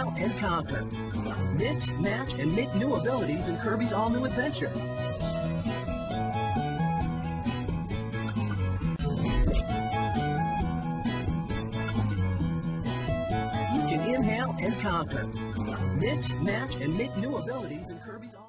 inhale, and conquer. Mix, match, and make new abilities in Kirby's all-new adventure. You can inhale and conquer. Mix, match, and make new abilities in Kirby's all